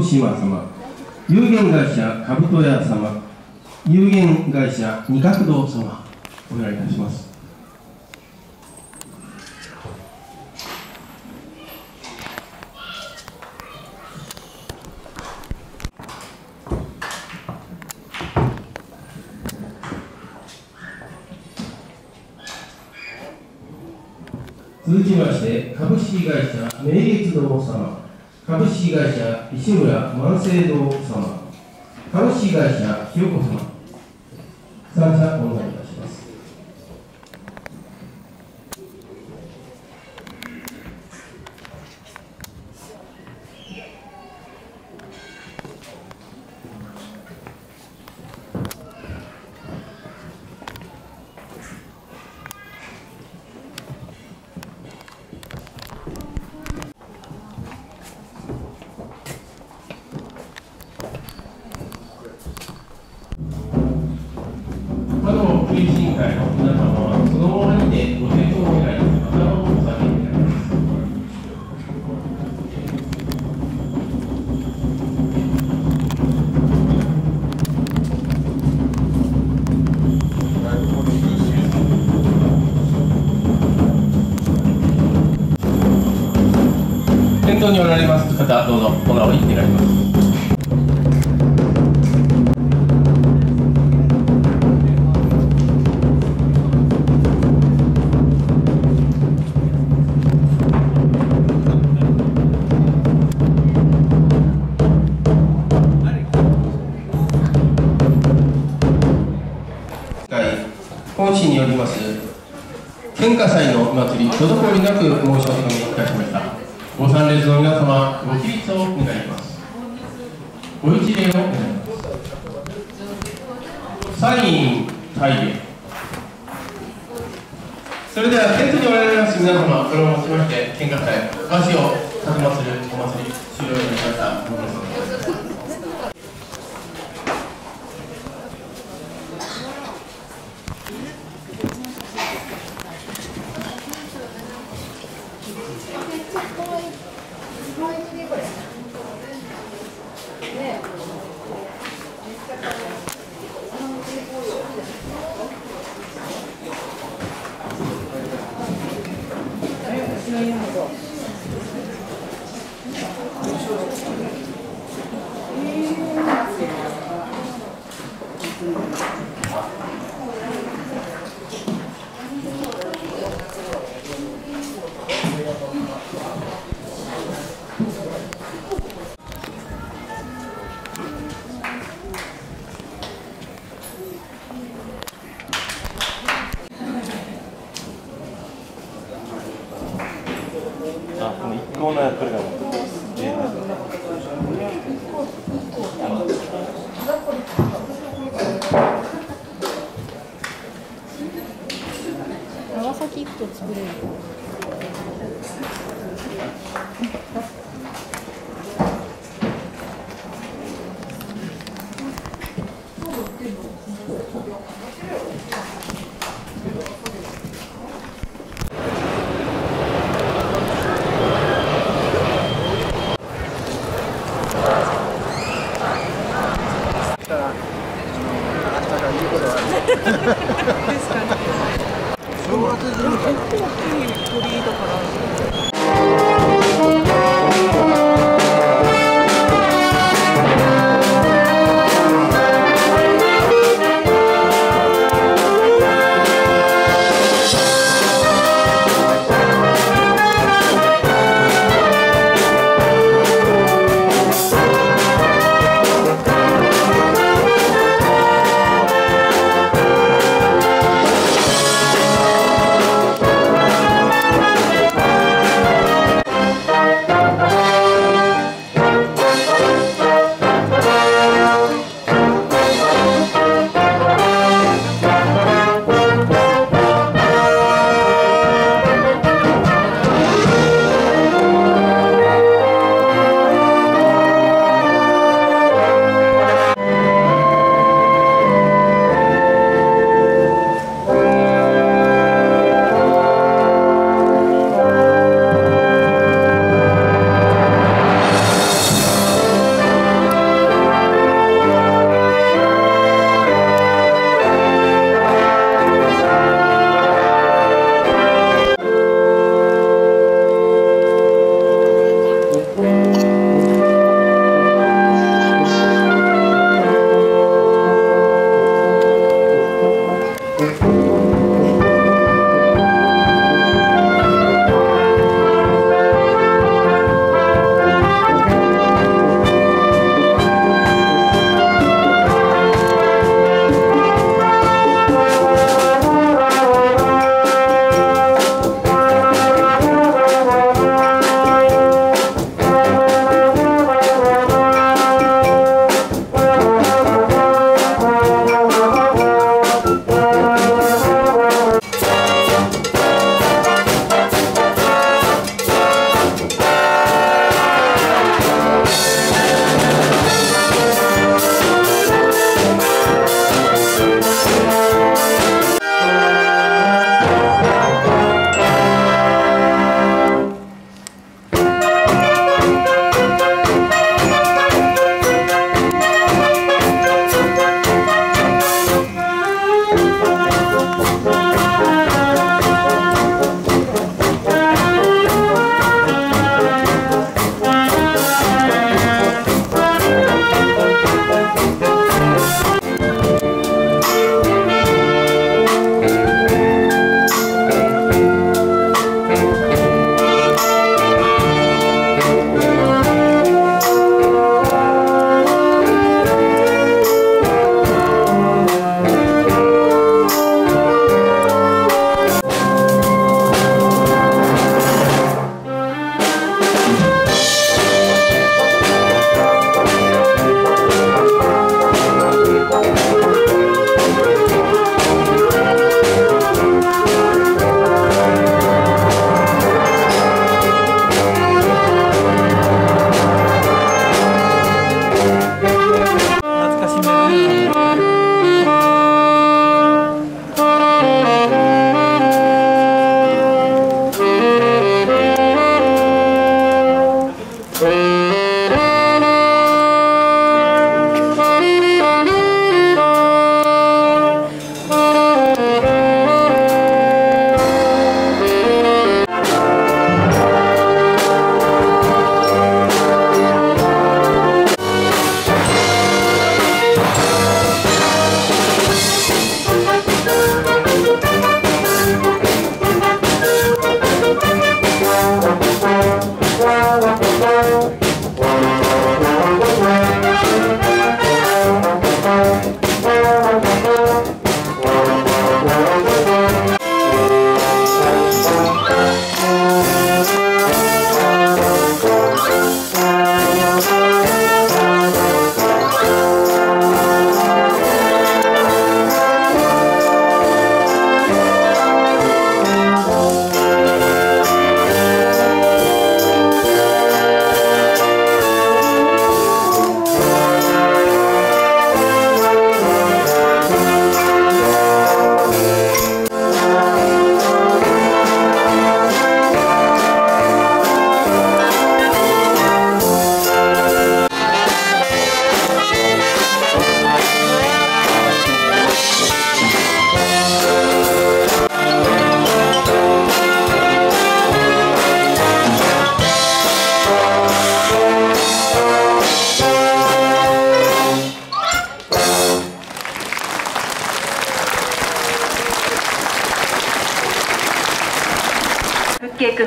産島様、有限会社かぶと屋様、有限会社二角堂様、お願いいたします。続きまして、株式会社明月堂様、株式会社石村万世堂様、株式会社ひよこ様、推進会の皆様は、そのままにてご清聴を願い、頭。におられます方、どうぞお直り願います。市によります献花祭のお祭り滞りなく申し込みいたしましたご参列の皆様ご起立を願います。ご一礼を願います。サイン対礼。それでは先頭におられます皆様これをもちまして献花祭和紙を立てまするお祭り終了いたしましたそう。高なプレゼ。れ。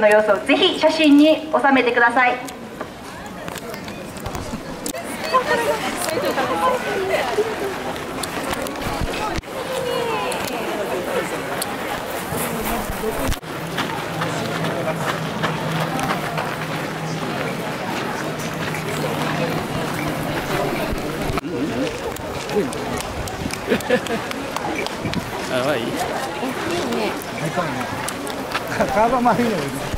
の様子をぜひ写真に収めてください。体回りのそうそうそう。